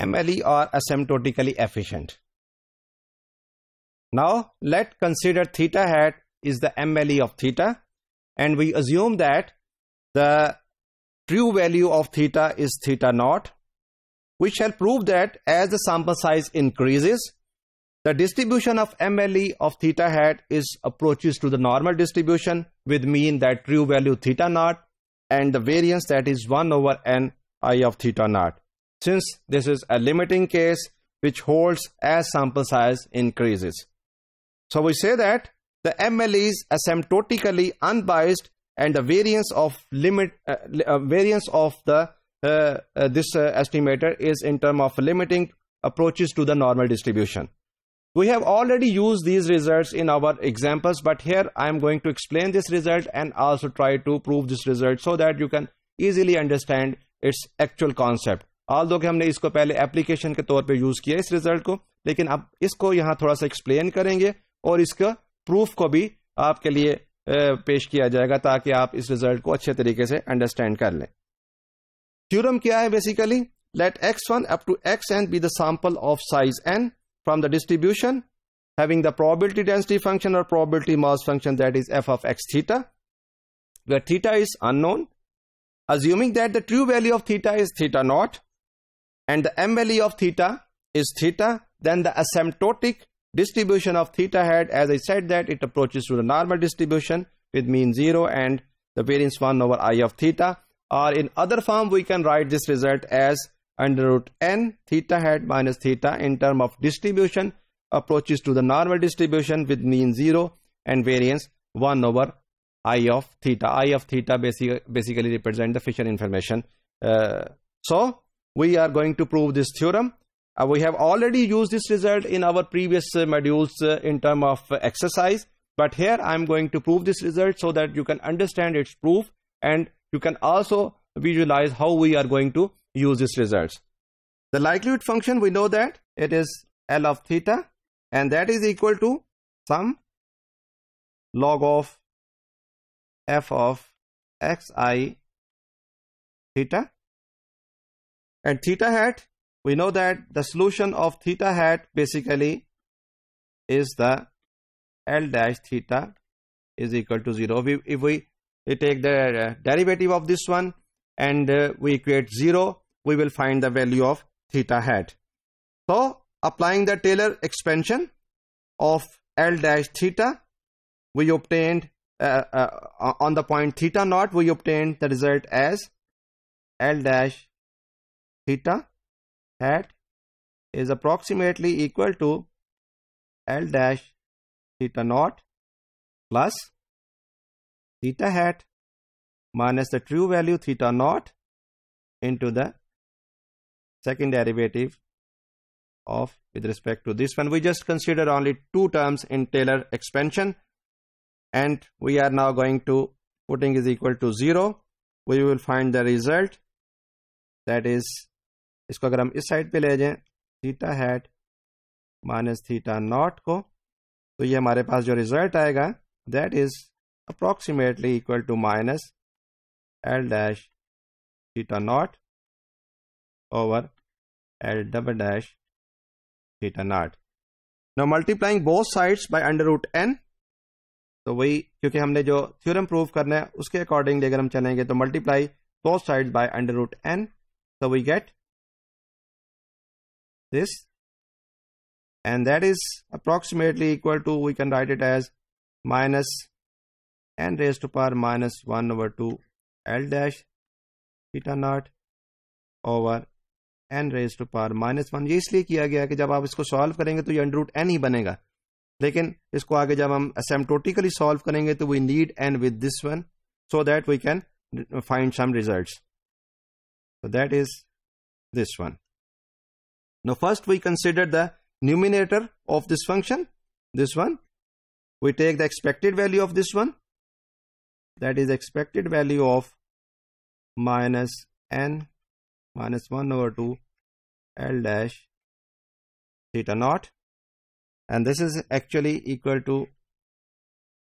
MLE are asymptotically efficient. Now let consider theta hat is the MLE of theta and we assume that the true value of theta is theta naught. We shall prove that as the sample size increases, the distribution of MLE of theta hat is approaches to the normal distribution with mean that true value theta naught and the variance that is 1 over n i of theta naught. Since this is a limiting case which holds as sample size increases. So we say that the MLE is asymptotically unbiased and the variance of limit uh, uh, variance of the uh, uh this uh, estimator is in term of limiting approaches to the normal distribution. We have already used these results in our examples, but here I am going to explain this result and also try to prove this result so that you can easily understand its actual concept. Although कि हमने इसको पहले application के तौर पे use किया इस result को लेकिन अब इसको यहाँ थोड़ा सा एक्सप्लेन करेंगे और इसका प्रूफ को भी आपके लिए पेश किया जाएगा ताकि आप इस रिज़ल्ट को अच्छे तरीके से अंडरस्टैंड कर लें थ्योरम क्या है basically let X one up X N be the of size N the distribution having the probability density function or probability mass function that is f of x theta where theta is unknown assuming that the true value of theta is theta naught and the MLE of theta is theta then the asymptotic distribution of theta hat as I said that it approaches to the normal distribution with mean 0 and the variance 1 over i of theta or in other form we can write this result as under root n theta hat minus theta in term of distribution approaches to the normal distribution with mean 0 and variance 1 over i of theta. i of theta basically, basically represent the Fisher information. Uh, so we are going to prove this theorem. Uh, we have already used this result in our previous uh, modules uh, in term of exercise. But here I am going to prove this result so that you can understand its proof and you can also visualize how we are going to use these results. The likelihood function, we know that it is L of theta and that is equal to sum log of f of xi theta and theta hat we know that the solution of theta hat basically is the L dash theta is equal to 0 we, if we, we take the uh, derivative of this one and uh, we equate 0 we will find the value of theta hat. So applying the Taylor expansion of L dash theta, we obtained uh, uh, on the point theta naught, we obtained the result as L dash theta hat is approximately equal to L dash theta naught plus theta hat minus the true value theta naught into the second derivative of with respect to this one. We just consider only two terms in Taylor expansion and we are now going to putting is equal to 0 we will find the result that is इसको अगर हम इस side पे ले जाएँ theta hat minus theta naught को तो ये हमारे पास जो रिज़ल्ट आएगा that is approximately equal to minus L dash theta naught over L double dash theta naught Now multiplying both sides by under root n तो वही, क्योंकि हमने जो थ्योरम प्रूव करना है, उसके अकॉर्डिंगली अगर हम चलेंगे तो multiply both side by under root N so we get this and that is approximately equal to we can write it as minus n raised to power minus 1 over 2 l dash theta naught over N raise to power minus one ये इसलिए किया गया कि जब आप इसको solve करेंगे तो ये अंडर रूट एन ही बनेगा लेकिन इसको आगे जब हम असेम्टोटिकली सॉल्व करेंगे तो we need N with this one so that we can find some result so that is this one now first we consider the numerator of this function this one. We take the expected value of this one. That is expected value of minus n minus 1 over 2 L dash theta naught. And this is actually equal to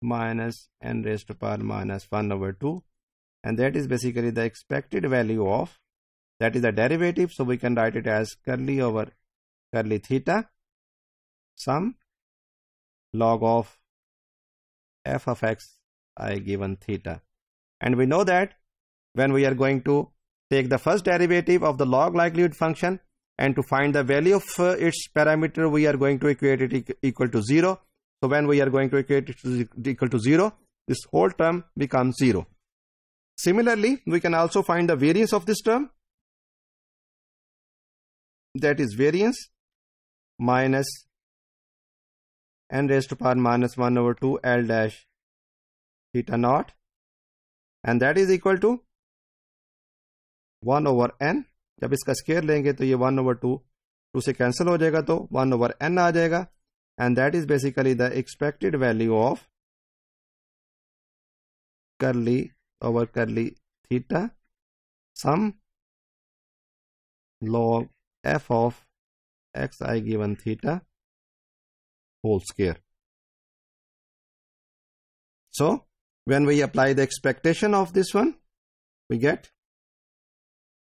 minus n raised to power minus 1 over 2 and that is basically the expected value of that is the derivative. So we can write it as curly over curly theta sum log of f of x i given theta. And we know that when we are going to take the first derivative of the log likelihood function and to find the value of uh, its parameter we are going to equate it equal to 0 so when we are going to equate it equal to 0 this whole term becomes 0 similarly we can also find the variance of this term that is variance minus n raised to power minus 1 over 2 L dash theta naught and that is equal to 1 over n जब इसका square लेंगे तो ये 1 over 2 2 से cancel हो जाएगा तो 1 over n आ जाएगा and that is basically the expected value of curly over curly theta sum log f of xi given theta whole square. So, when we apply the expectation of this one, we get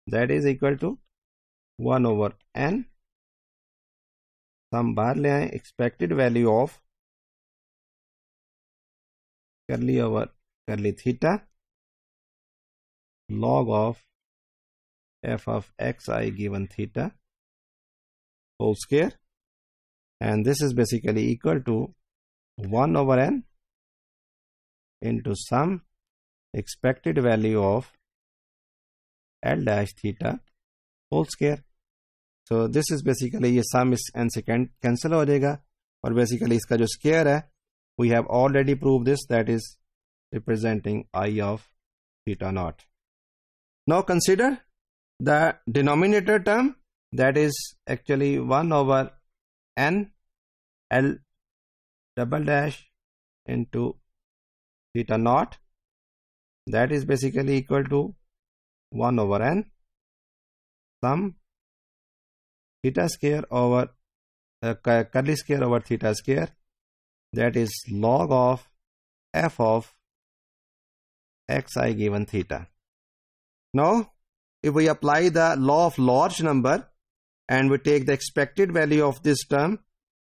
that is equal to 1 over n. Some bar le expected value of curly over curly theta log of f of xi given theta whole square. And this is basically equal to 1 over n into sum expected value of l dash theta whole square. So this is basically ये sum is n से cancel हो जाएगा। basically इसका जो square है we have already proved this that is representing i of theta naught. Now consider the denominator term that is actually 1 over n L double dash into theta naught that is basically equal to 1 over n sum theta square over uh, curly square over theta square that is log of f of xi given theta. Now, if we apply the law of large number, and we take the expected value of this term,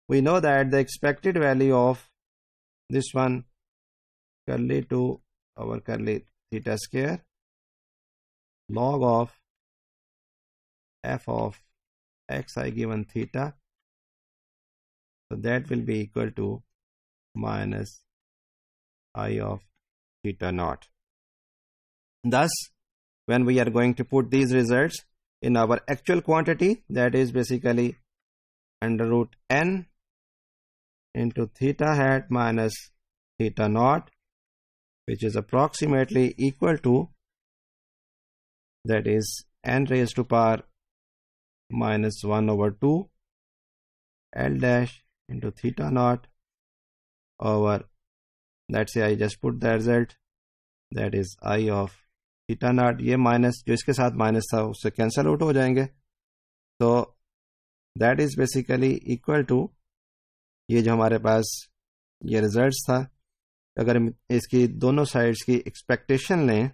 we know that the expected value of this one curly to our curly theta square log of f of xi given theta so that will be equal to minus i of theta naught. Thus when we are going to put these results in our actual quantity that is basically under root n into theta hat minus theta naught which is approximately equal to that is n raised to power minus 1 over 2 L dash into theta naught over let's say I just put the result that is I of theta naught ये minus जो इसके साथ minus था उससे cancel out हो जाएँगे। तो that is basically equal to ये जो हमारे पास ये रिजल्ट्स था। अगर इसकी दोनों साइड्स की एक्सपेक्टेशन लें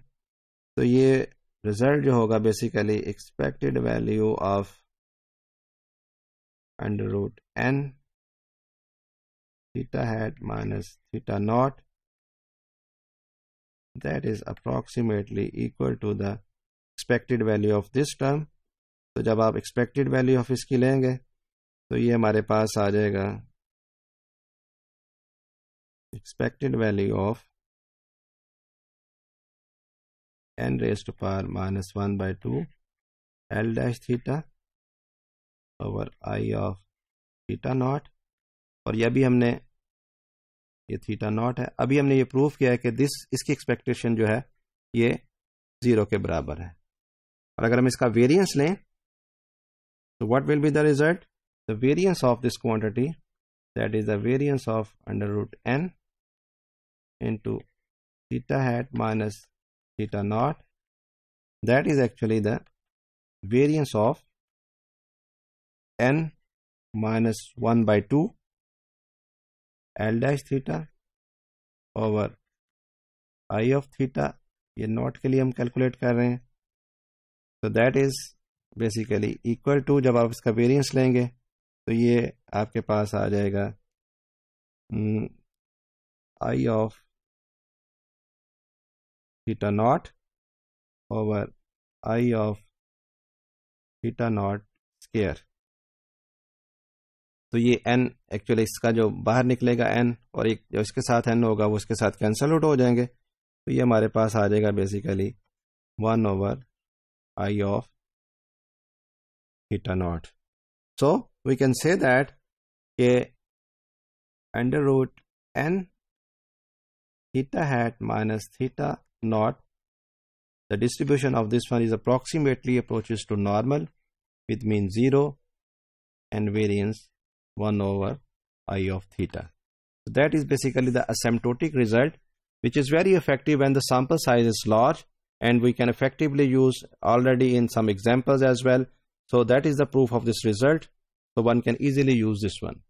तो ये रिज़ल्ट जो होगा basically expected value of under root N theta hat minus theta naught that is approximately equal to the expected value of this term तो जब आप expected value of इसकी लेंगे तो ये हमारे पास आ जाएगा expected value of n raised to power minus 1 by 2 L dash theta over I of theta naught और यह भी हमने ये थीटा नॉट है। अभी हमने ये प्रूफ किया है कि दिस इसकी एक्सपेक्टेशन जो है, ये ज़ीरो के बराबर है। और अगर हम इसका वेरिएंस लें तो what will be the result the variance of this quantity that is the variance of under root N into theta hat minus theta naught, that is actually the variance of n minus 1 by 2 L dash theta over I of theta ये naught के लिए हम calculate कर रहे हैं। तो that is basically equal to जब आप इसका वेरिएंस लेंगे तो ये आपके पास आ जाएगा I of theta naught over I of theta naught square तो ये n एक्चुअली इसका जो बाहर निकलेगा एन और एक जो इसके साथ एन होगा, वो इसके साथ कैंसल आउट हो जाएँगे। तो ये हमारे पास आ जाएगा basically one over I of theta naught so we can say that के under root N theta hat minus theta naught the distribution of this one is approximately approaches to normal with mean zero and variance 1 over i of theta. So that is basically the asymptotic result which is very effective when the sample size is large and we can effectively use already in some examples as well. So that is the proof of this result. So one can easily use this one.